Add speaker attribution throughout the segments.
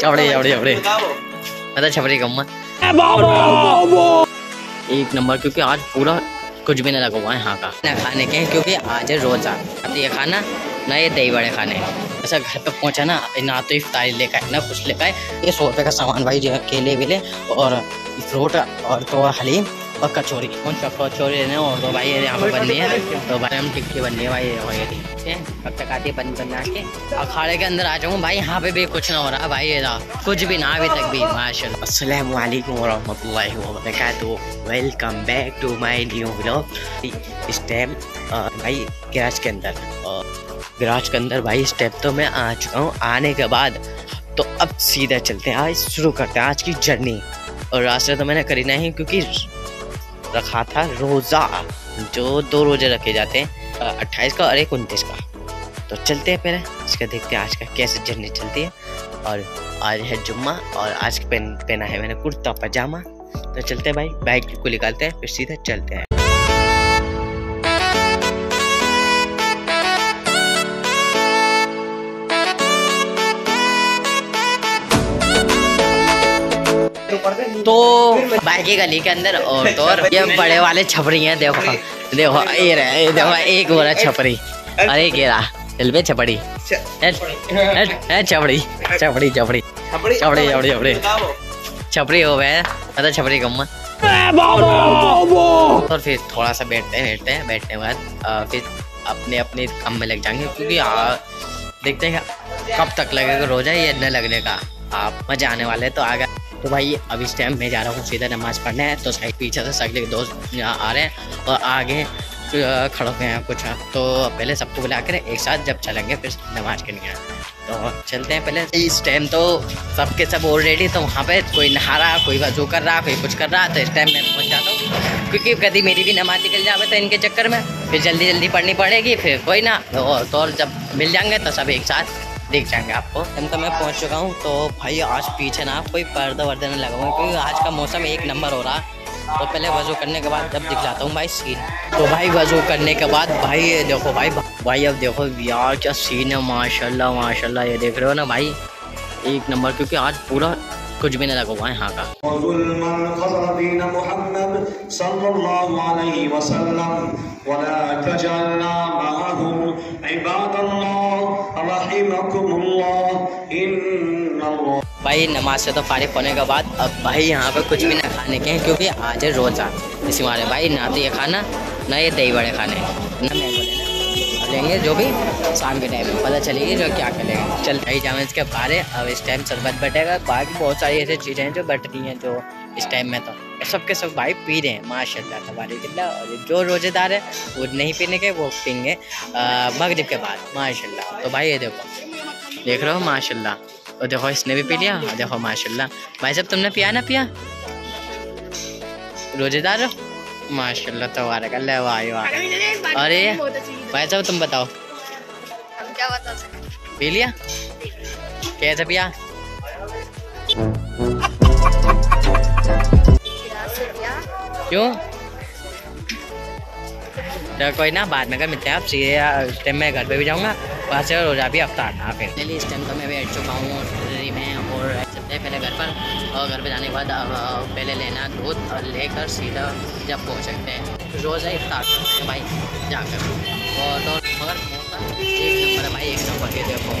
Speaker 1: छपड़ी
Speaker 2: छपड़ी छपड़ी मतलब छपड़ी कम एक नंबर क्योंकि आज पूरा कुछ भी नहीं लगा हुआ है यहाँ का। ना खाने के क्योंकि आज है रोजा। अब ये खाना ना ये दही बड़े खाने ऐसा घर पे पहुँचा ना ना तो इफ्तारी लेकर आए ना कुछ लेकर आए। ये सौ रुपये का सामान भाई जो है केले वेले और फ्रूट और तो हलीम। और कचौरी कौन सा कचौरी लेने और तो भाई यहाँ पे बननी है। तो भाई हम टिक्की बननी है भाई, ये ठीक है? कब तक आती है बन बना के अखाड़े के अंदर आ जाऊँ। भाई यहाँ पे भी कुछ ना हो रहा भाई, ये कुछ भी ना, अभी तक भी माशा अस्सलाम वालेकुम back to my new vlog. इस टाइम भाई गैराज के अंदर। गैराज के अंदर भाई टाइम तो मैं आ चुका हूँ। आने के बाद तो अब सीधा चलते हैं। आज शुरू करते हैं आज की जर्नी। और रास्ते तो मैंने करी नहीं, क्योंकि रखा था रोज़ा, जो दो रोज़े रखे जाते हैं अट्ठाईस का और एक उनतीस का। तो चलते हैं पहले इसका देखते हैं आज का कैसे जर्नी चलती है। और आज है जुम्मा, और आज पहन पहना है मैंने कुर्ता, पजामा। तो चलते हैं भाई बाइक को निकालते हैं, फिर सीधा चलते हैं। तो बाइक गली के अंदर और तो और ये बड़े वाले छपरी हैं देखो देखो ये रहे देखो एक बोला छपरी अरे ये रहा दिल पे छपड़ी छपड़ी छपड़ी छपड़ी
Speaker 1: छपड़ी
Speaker 2: छपड़ी छपड़ी छपड़ी हो गए मतलब छपरी कम और फिर थोड़ा सा बैठते हैं बैठते हैं बैठने के बाद फिर अपने अपने काम में लग जाएँगे क्योंकि आ, देखते हैं कब तक लगेगा रोजा ये न लगने का। आप मज़ा आने वाले हैं तो आगे तो भाई, अब इस टाइम मैं जा रहा हूँ सीधा नमाज़ पढ़ने तो साइड पीछे से सगले के दोस्त आ रहे हैं और आगे खड़े हुए हैं कुछ। तो पहले सबको बुला कर एक साथ जब चलेंगे, फिर नमाज़ के लिए। तो चलते हैं पहले। इस टाइम तो सबके सब ऑलरेडी तो वहाँ पे कोई नहा रहा, कोई वज़ू कर रहा, कोई कुछ कर रहा तो इस टाइम मैं पहुँच जाता हूँ। क्योंकि कभी मेरी भी नमाज़ निकल जावे तो इनके चक्कर में, फिर जल्दी जल्दी पढ़नी पड़ेगी, फिर कोई ना। और तो और जब मिल जाएँगे तो सब एक साथ दिख जाएँगे आपको। हम तो मैं पहुँच चुका हूँ तो भाई आज पीछे ना कोई पर्दा वर्दा नहीं लगा क्योंकि आज का मौसम एक नंबर हो रहा। तो पहले वज़ू करने के बाद जब दिखलाता हूँ भाई सीन तो भाई वज़ू करने के बाद भाई ये देखो भाई भाई अब देखो यार क्या सीन है माशाल्लाह माशाल्लाह ये देख रहे हो ना भाई? एक नंबर क्योंकि आज पूरा कुछ भी नहीं लगा हुआ है यहाँ का। भाई, नमाज़ से तो फारिग होने के बाद अब भाई यहाँ पे कुछ भी ना खाने के हैं, क्योंकि आज है रोज़ा। इसी मारे भाई, ना तो ये खाना, ना ये दही बड़े खाने। ना मैंगो लेना लेंगे जो भी शाम के टाइम में। पता चलेगी जो क्या करेंगे। चल भाई जाम इसके बारे। अब इस टाइम शरबत बटेगा। बाकी बहुत सारी ऐसी चीज़ें हैं जो बटती हैं जो इस टाइम में तो। सबके सब भाई पी रहे हैं माशाल्लाह तबारिकल्ला और जो रोज़ेदार है वो नहीं पीने के वो पीएँगे मगरिब के बाद माशाल्लाह। तो भाई ये देखो देख रहे हो माशाल्लाह। और देखो इसने भी पी लिया और देखो माशाल्लाह। भाई साहब तुमने पिया ना पिया? रोजेदार हो? माशाल्लाह तबारक अल्लाह वाह वाह। अरे भाई साहब तुम बताओ।
Speaker 3: क्या बता
Speaker 2: पी लिया? कैसे पिया? क्यों तो कोई ना बाद में कर मिलते हैं आप सीधे इस टाइम मैं घर पे भी जाऊँगा वहाँ से रोजा भी अफ्तार ना फिर चलिए इस टाइम तो मैं बैठ चुका हूँ लाइब्रेरी में और हैं पहले घर पर और घर पे जाने के बाद पहले लेना दूध और लेकर सीधा जब पहुँच सकते हैं रोज़ा इफ्तार करते हैं भाई जाकर और तो मगर एक नंबर है भाई एक नंबर के देखो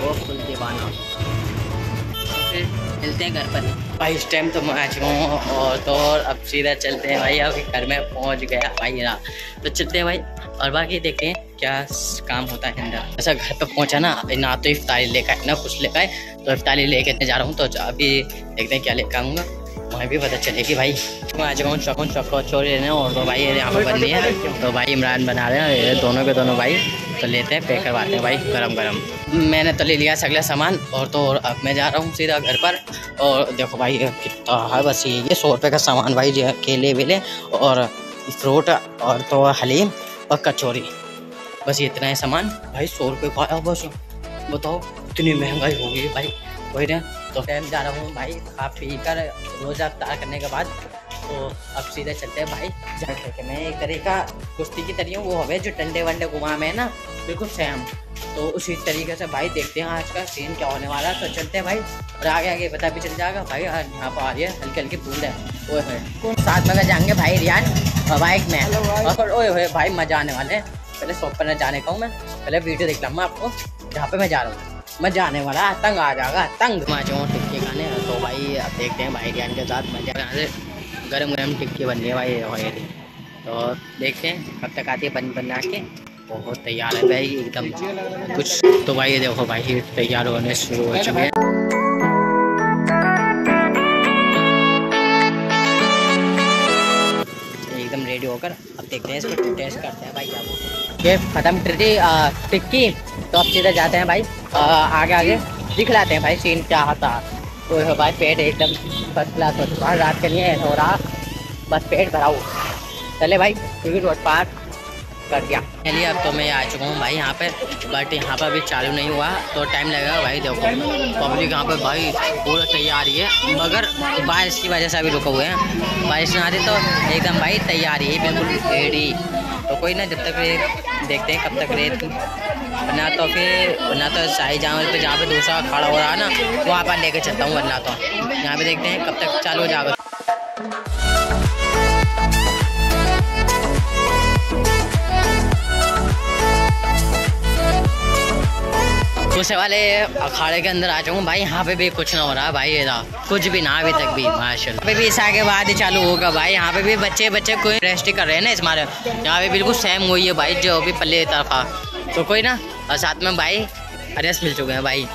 Speaker 2: वो फुल दीवाना मिलते हैं घर पर। भाई, इस टाइम तो मैं हूँ और तो अब सीधा चलते हैं भाई अब घर में पहुँच गया भाई ना। तो चलते हैं भाई, और बाकी देखते हैं क्या काम होता है अंदर। ऐसा घर पे पहुँचा ना ना तो इफ्तारी लेकर आए, ना कुछ लेकर आए तो इफ्तारी लेके जा रहा हूँ तो अभी देखते हैं क्या लेकर आऊँगा वहीं भी पता चलेगी भाई, मैं आ चुका हूँ चौकों चौको छोड़ लेने और तो भाई यहाँ पर बननी है। तो भाई इमरान बना रहे हैं दोनों के दोनों भाई। तो लेते हैं पे करवाते हैं भाई गरम गरम मैंने तो ले लिया सगला सामान, और तो और अब मैं जा रहा हूँ सीधा घर पर। और देखो भाई कितना है, बस ये ये सौ रुपये का सामान भाई जो केले वेले और फ्रूट और तो हलीम और कचौरी। बस इतना है सामान। भाई, सौ रुपये का बस। बताओ, इतनी महँगाई हो गई भाई। कोई ना तो टाइम जा रहा हूँ भाई, खा पी कर, रोज़ा करने के बाद। तो अब सीधे चलते हैं भाई। जाके के मैं एक तरह का कुश्ती की तरह वो हवे जो टंडे वंडे घुमा में ना बिल्कुल सेम तो उसी तरीके से भाई देखते हैं आज का सीन क्या होने वाला है। तो चलते हैं भाई और आगे आगे पता भी चल जाएगा। भाई आज यहाँ पर आ रही है हल्की हल्की बूंद है। ओए होए साथ में जाएँगे भाई रियान? बाइक में। और ओए होए भाई मज़ा आने वाले हैं। पहले शॉप पर जाने का हूँ मैं। पहले वीडियो दिखला मैं आपको जहाँ पे मैं जा रहा हूँ। मज़ा आने वाला तंग आ जाएगा तंग। मैं जाऊँ टिक्की खाने। तो भाई अब देखते हैं भाई रियान के साथ मज़ा यहाँ से गर्म गर्म टिक्की बन रही है भाई भाई तो देखते हैं कब तक आती है बन बना के बहुत तैयार है भाई, एकदम। कुछ तो भाई देखो भाई तैयार होने शुरू हो चुके हैं। एकदम रेडी होकर अब देखते हैं, इसको टेस्ट करते हैं भाई ये खत्म टिक्की टिक्की। तो अब सीधे जाते हैं भाई आगे आगे। दिखलाते हैं भाई सीन क्या तो भाई, पेट एकदम फ़र्स्ट क्लास हो चुका है। रात के लिए हो रहा। बस पेट भरा हुआ। चले भाई क्योंकि रोड पार कर दिया। चलिए, अब तो मैं आ चुका हूँ भाई यहाँ पे बट यहाँ पर अभी चालू नहीं हुआ तो टाइम लगेगा भाई, देखो। पब्लिक यहाँ पे भाई पूरा तैयारी है, मगर बारिश की वजह से अभी रुके हुए हैं। बारिश ना आती तो एकदम भाई तैयारी है, बिल्कुल रेडी तो कोई ना, जब तक रेत देखते हैं कब तक रेत वरना तो फिर, वरना तो शाही जहाँ पे जहाँ पे दूसरा खड़ा हो रहा है ना, वहाँ पर लेके चलता हूँ, वरना तो। यहाँ पे देखते हैं कब तक चालू हो जाएगा। दूसरे वाले, अखाड़े के अंदर आ जाऊँ। भाई, यहाँ पे भी कुछ ना हो रहा भाई ये कुछ भी ना, अभी तक भी माशा पे भी इसके बाद ही चालू होगा भाई। यहाँ पे भी बच्चे बच्चे कोई रेस्ट कर रहे हैं ना इस मारे यहाँ पे बिल्कुल सेम हुई है भाई, जो अभी पल्ले तरफा तो कोई ना, और साथ में भाई अरेस्ट मिल चुके हैं भाई।